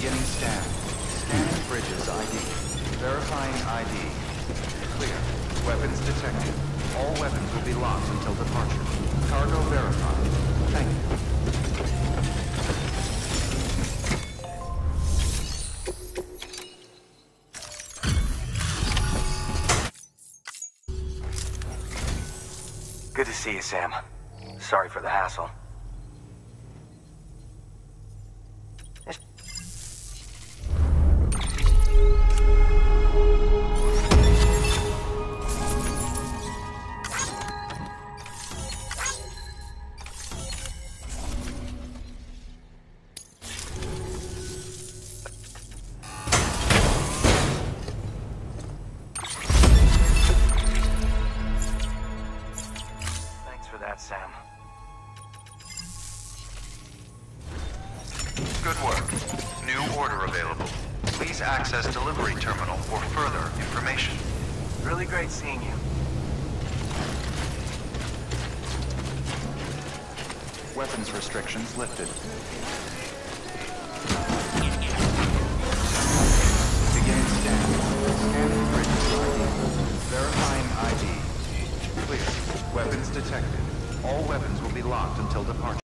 Beginning scan. Scanning Bridges ID. Verifying ID. Clear. Weapons detected. All weapons will be locked until departure. Cargo verified. Thank you. Good to see you, Sam. Sorry for the hassle. Sam. Good work. New order available. Please access delivery terminal for further information. Really great seeing you. Weapons restrictions lifted. Beginning scan. Scanning ID. Verifying ID. Clear. Weapons detected. All weapons will be locked until departure.